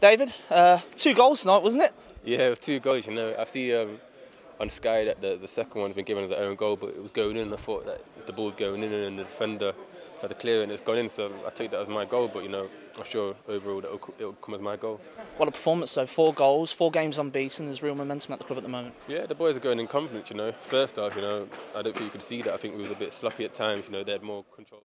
David, uh, two goals tonight, wasn't it? Yeah, two goals. You know, I see um, on Sky that the, the second one's been given as an own goal, but it was going in. And I thought that if the ball was going in and the defender had to clear it and it's gone in, so I take that as my goal. But you know, I'm sure overall it'll, it'll come as my goal. What a performance so Four goals, four games unbeaten. There's real momentum at the club at the moment. Yeah, the boys are going in confidence. You know, first half. you know, I don't think you could see that. I think we was a bit sloppy at times. You know, they had more control.